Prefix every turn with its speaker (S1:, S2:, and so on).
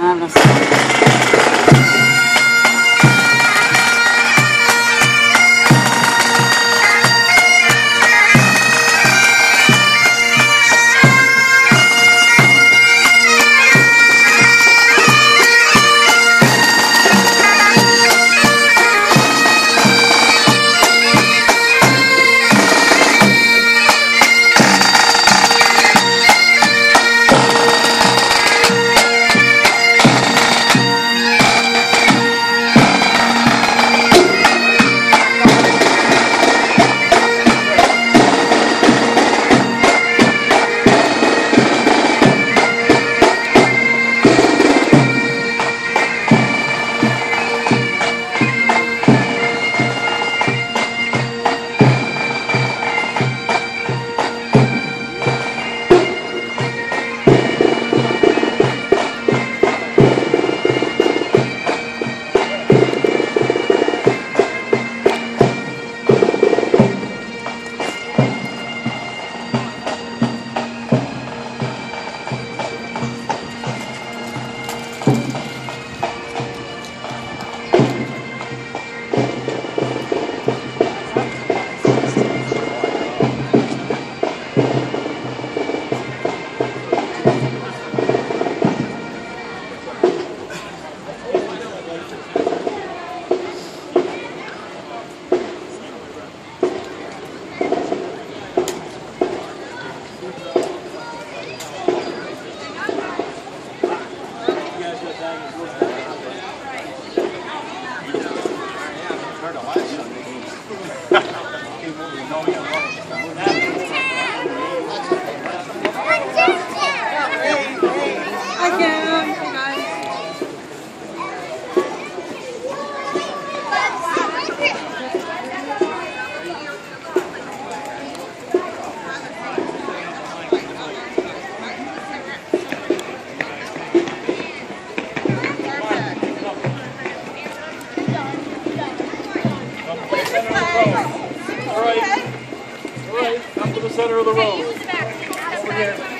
S1: Ah, Abrazos. Center of the road.